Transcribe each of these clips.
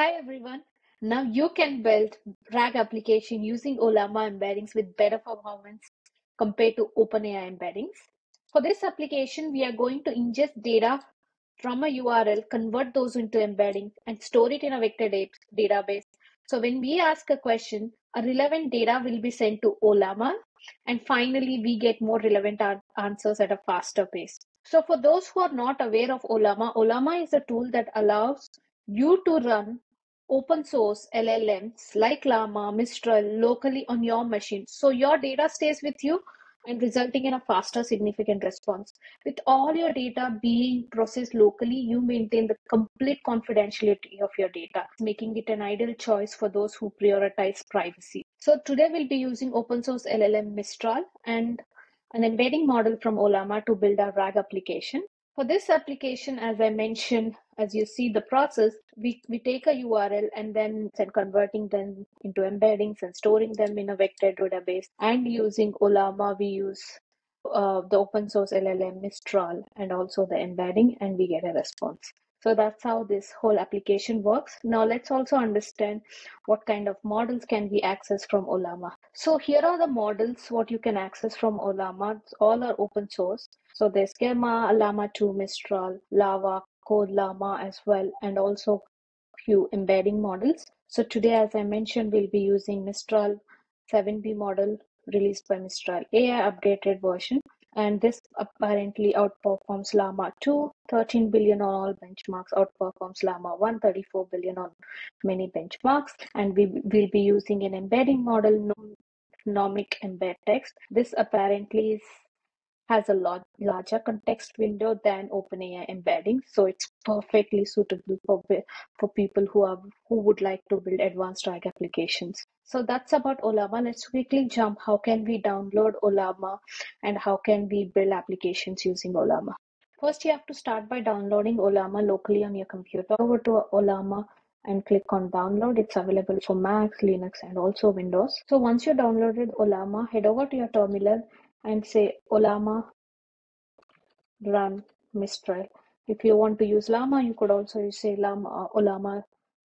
Hi everyone. Now you can build RAG application using Ollama embeddings with better performance compared to OpenAI embeddings. For this application, we are going to ingest data from a URL, convert those into embeddings, and store it in a vector database. So when we ask a question, a relevant data will be sent to Ollama, and finally we get more relevant answers at a faster pace. So for those who are not aware of Ollama, Ollama is a tool that allows you to run open source LLMs like Llama, Mistral locally on your machine. So your data stays with you and resulting in a faster significant response. With all your data being processed locally, you maintain the complete confidentiality of your data, making it an ideal choice for those who prioritize privacy. So today we'll be using open source LLM Mistral and an embedding model from Ollama to build our RAG application. For this application, as I mentioned, as you see the process, we, we take a URL and then send converting them into embeddings and storing them in a vector database. And using Ollama, we use uh, the open source LLM Mistral and also the embedding, and we get a response. So that's how this whole application works. Now let's also understand what kind of models can we access from Ollama. So here are the models, what you can access from Ollama. All are open source. So there's Gemma, Llama 2, Mistral, LLaVA, Code Llama as well, and also few embedding models. So today, as I mentioned, we'll be using Mistral 7B model released by Mistral AI updated version and this apparently outperforms Llama 2, 13 billion on all benchmarks, outperforms Llama 134 billion on many benchmarks, and we will be using an embedding model, Nomic Embed Text. This apparently is has a lot larger context window than OpenAI embedding, so it's perfectly suitable for for people who are who would like to build advanced RAG applications. So that's about Ollama. Let's quickly jump. How can we download Ollama and how can we build applications using Ollama? First, you have to start by downloading Ollama locally on your computer. Over to Ollama and click on download. It's available for Mac, Linux, and also Windows. So once you downloaded Ollama, head over to your terminal and say Ollama run Mistral. If you want to use Llama, you could also say Llama, Ollama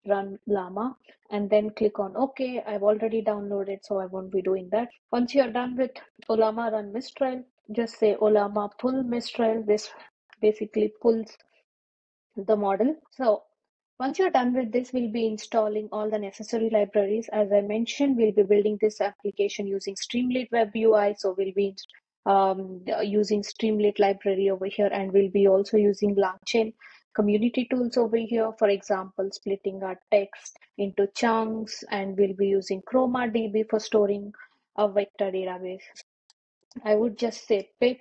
run Llama and then click on OK. I've already downloaded, so I won't be doing that. Once you're done with Ollama run Mistral, just say Ollama pull Mistral. This basically pulls the model. So once you're done with this, we'll be installing all the necessary libraries. As I mentioned, we'll be building this application using Streamlit Web UI. So we'll be um, using Streamlit library over here, and we'll be also using LangChain community tools over here. For example, splitting our text into chunks, and we'll be using ChromaDB for storing a vector database. I would just say pip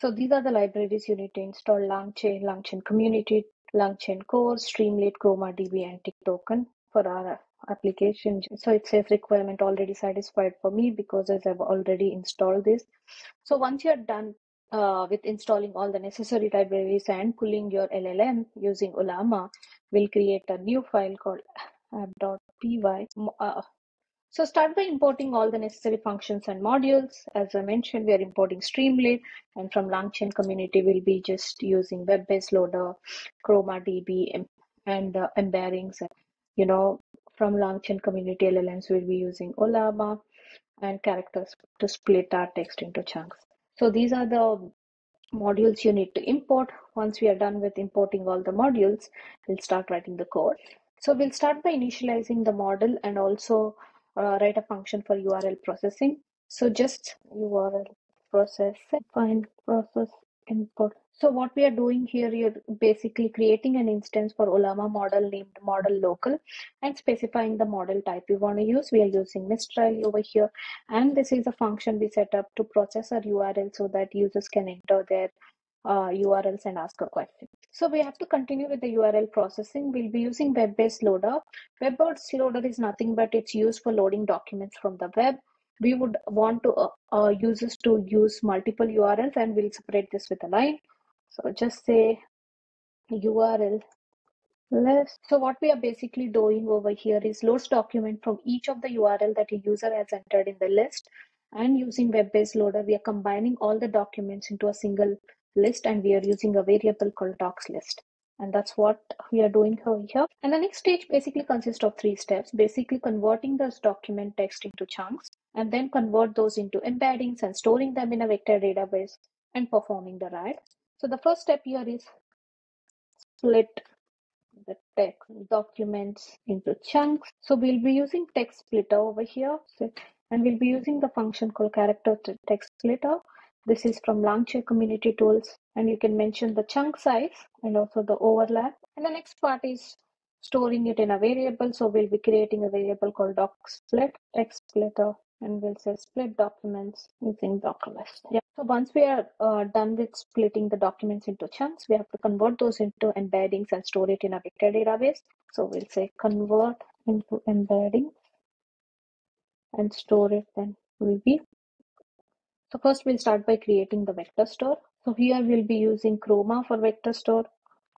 So these are the libraries you need to install LangChain, LangChain Community, LangChain Core, Streamlit, ChromaDB, and tiktoken for our application. So it says requirement already satisfied for me because as I've already installed this. So once you're done uh, with installing all the necessary libraries and pulling your LLM using Ollama, we'll create a new file called app.py. Uh, so start by importing all the necessary functions and modules. As I mentioned, we are importing Streamlit and from LangChain community, we'll be just using web-based loader, ChromaDB and uh, embeddings. You know, from LangChain community LLMs, we'll be using Ollama and characters to split our text into chunks. So these are the modules you need to import. Once we are done with importing all the modules, we'll start writing the code. So we'll start by initializing the model and also uh, write a function for URL processing. So just URL process find process input. So what we are doing here, you're basically creating an instance for Ollama model named model local and specifying the model type you want to use. We are using Mistral over here. And this is a function we set up to process our URL so that users can enter their uh, URLs and ask a question. So we have to continue with the URL processing. We'll be using web-based loader. Web-based loader is nothing but it's used for loading documents from the web. We would want to uh, uh, users to use multiple URLs and we'll separate this with a line. So just say URL list. So what we are basically doing over here is loads document from each of the URL that a user has entered in the list and using web-based loader, we are combining all the documents into a single list and we are using a variable called docs list. And that's what we are doing here. And the next stage basically consists of three steps, basically converting this document text into chunks and then convert those into embeddings and storing them in a vector database and performing the RAG. So the first step here is split the text documents into chunks. So we'll be using text splitter over here and we'll be using the function called character text splitter. This is from Langchain community tools and you can mention the chunk size and also the overlap. And the next part is storing it in a variable. So we'll be creating a variable called doc split text splitter and we'll say split documents using doclist. Yeah. So once we are uh, done with splitting the documents into chunks, we have to convert those into embeddings and store it in a vector database. So we'll say convert into embedding and store it then will be. So first we'll start by creating the vector store. So here we'll be using Chroma for vector store,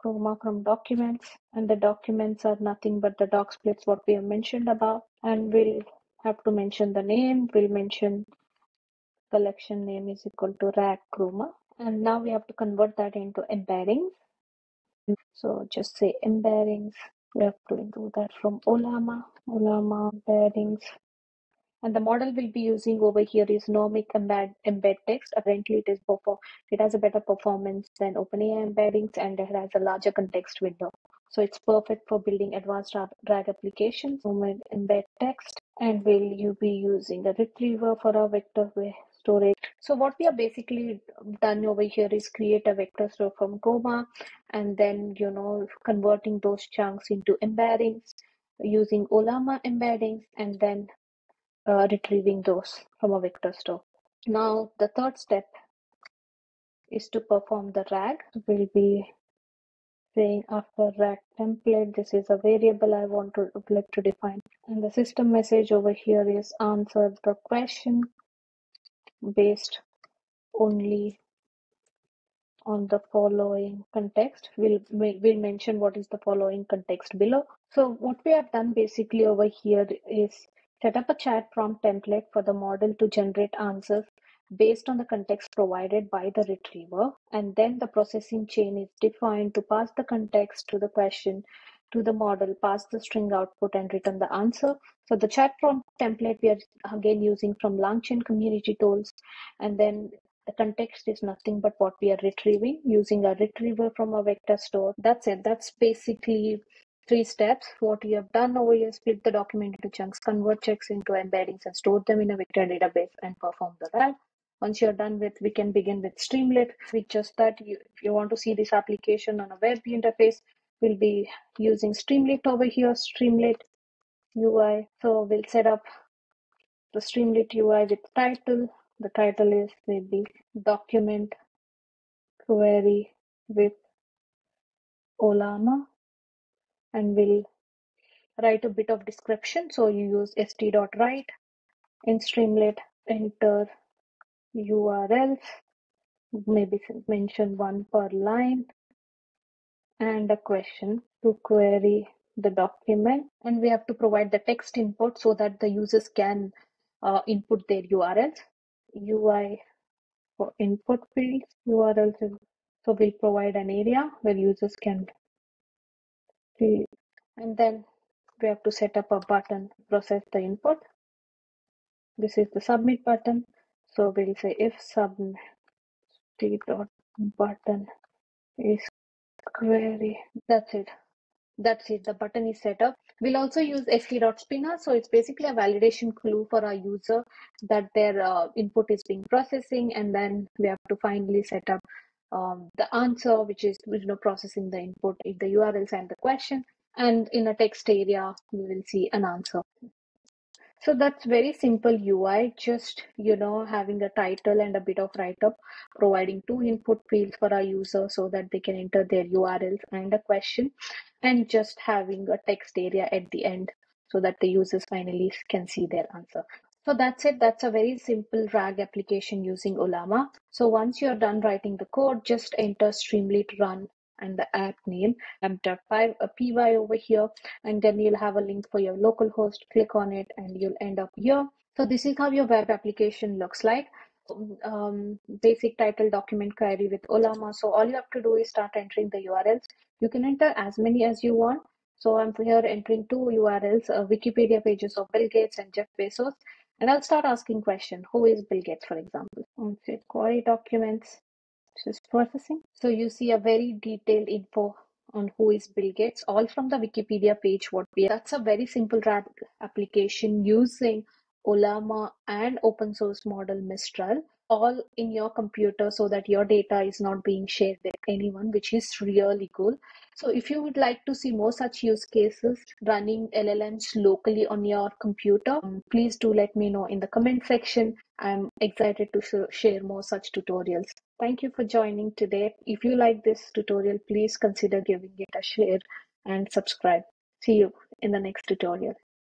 Chroma from documents, and the documents are nothing but the doc splits what we have mentioned above. And we'll have to mention the name. We'll mention collection name is equal to rag chroma. And now we have to convert that into embeddings. So just say embeddings. We have to do that from Ollama, Ollama embeddings. And the model we'll be using over here is Nomic embed, embed text. Apparently it is before, it has a better performance than OpenAI embeddings and it has a larger context window. So it's perfect for building advanced RAG applications. Embed text and will you be using a retriever for a vector storage. So what we are basically done over here is create a vector store from Chroma and then, you know, converting those chunks into embeddings using Ollama embeddings and then uh, retrieving those from a vector store. Now the third step is to perform the RAG. We'll be saying after RAG template, this is a variable I want to like to define. And the system message over here is answer the question based only on the following context. We'll, we'll mention what is the following context below. So what we have done basically over here is set up a chat prompt template for the model to generate answers based on the context provided by the retriever. And then the processing chain is defined to pass the context to the question to the model, pass the string output and return the answer. So the chat prompt template we are again using from Langchain community tools. And then the context is nothing but what we are retrieving using a retriever from a vector store. That's it. That's basically three steps. What you have done over here, split the document into chunks, convert checks into embeddings and store them in a vector database and perform the RAG. Once you're done with, we can begin with Streamlit. With just that, you, if you want to see this application on a web interface, we'll be using Streamlit over here, Streamlit UI. So we'll set up the Streamlit UI with title. The title is maybe document query with Ollama and we'll write a bit of description. So you use st.write in Streamlit, enter URLs, maybe mention one per line and a question to query the document and we have to provide the text input so that the users can uh, input their URLs. UI for input fields, URLs. So we'll provide an area where users can and then we have to set up a button to process the input. This is the submit button. So we'll say if submit dot button is query. That's it. That's it. The button is set up. We'll also use st.spinner. So it's basically a validation clue for our user that their uh, input is being processing, and then we have to finally set up um, the answer, which is you know processing the input in the URLs and the question. And in a text area, we will see an answer. So that's very simple UI, just, you know, having a title and a bit of write-up, providing two input fields for our user so that they can enter their URLs and a question, and just having a text area at the end so that the users finally can see their answer. So that's it. That's a very simple RAG application using Ollama. So once you're done writing the code, just enter Streamlit run and the app name app.py uh, over here and then you'll have a link for your local host click on it and you'll end up here so this is how your web application looks like um, basic title document query with Ollama. So all you have to do is start entering the URLs. You can enter as many as you want. So I'm here entering two URLs, uh, Wikipedia pages of Bill Gates and Jeff Bezos. And I'll start asking question, who is Bill Gates, for example? Um, okay, query documents, just processing. So you see a very detailed info on who is Bill Gates, all from the Wikipedia page. What we that's a very simple application using Ollama and open source model Mistral all in your computer so that your data is not being shared with anyone, which is really cool. So if you would like to see more such use cases running LLMs locally on your computer, um, please do let me know in the comment section. I'm excited to sh- share more such tutorials. Thank you for joining today. If you like this tutorial, please consider giving it a share and subscribe. See you in the next tutorial.